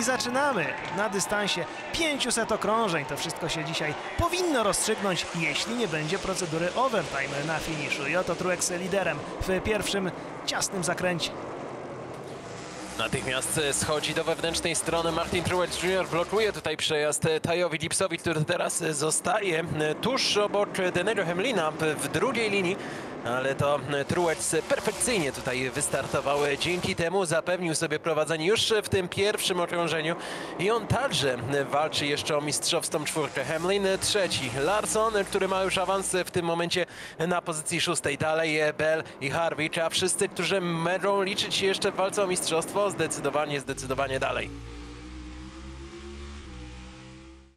I zaczynamy na dystansie 500 okrążeń. To wszystko się dzisiaj powinno rozstrzygnąć, jeśli nie będzie procedury overtime na finiszu. I oto Truex liderem w pierwszym ciasnym zakręcie. Natychmiast schodzi do wewnętrznej strony. Martin Truex Jr. blokuje tutaj przejazd Tajowi Dipsowi, który teraz zostaje tuż obok Denego Hemlina w drugiej linii. Ale to e, Truex perfekcyjnie tutaj wystartował. Dzięki temu zapewnił sobie prowadzenie już w tym pierwszym okrążeniu. I on także walczy jeszcze o mistrzowską czwórkę. Hemlin e, trzeci. Larson, który ma już awans w tym momencie na pozycji szóstej. Dalej Bell i Harvick, a wszyscy, którzy będą liczyć się jeszcze w walce o mistrzostwo, zdecydowanie, zdecydowanie dalej.